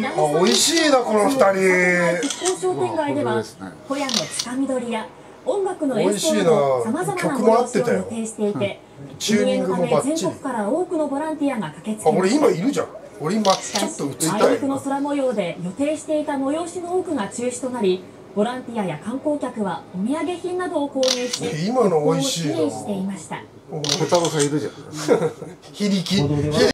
あ美味しいなこの二人。復興商店街ではね。ホヤのつかみ取りや音楽の演奏などさまざまな催しを予定していてチューニングも運営のため全国から多くのボランティアが駆けつあ俺けました今いるじゃん。俺今ちょっと映ったい。たいにくの空模様で予定していた催しの多くが中止となりボランティアや観光客はお土産品などを購入し今の美味しいな。復興を支援していました。ペタロさんいるじゃん。非力